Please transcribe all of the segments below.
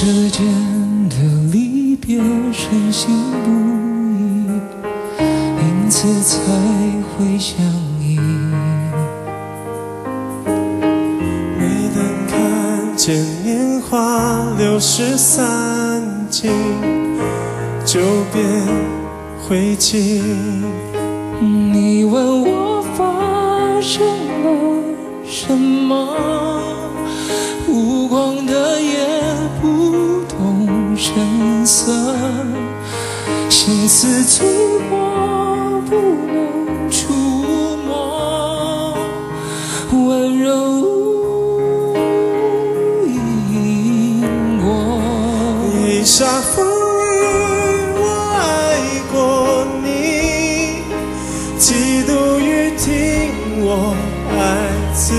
之间的离别深信不疑，因此才会相依。每当看见年华流逝散尽，就变灰烬。你问我发生了什么？动声色，心思寂寞不能触摸，温柔无因果。一霎风雨，我爱过你，几度雨停，我爱自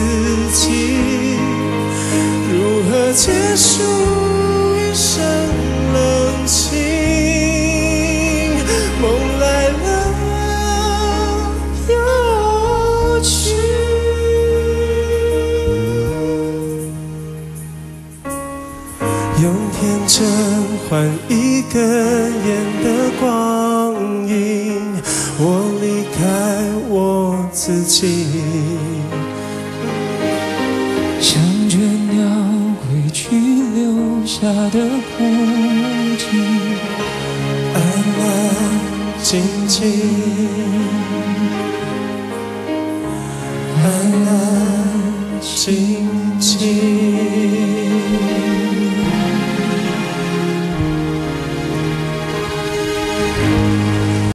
己。如何结束用天真换一根烟的光阴，我离开我自己。像倦鸟归去留下的空寂，安安静静，安安静静。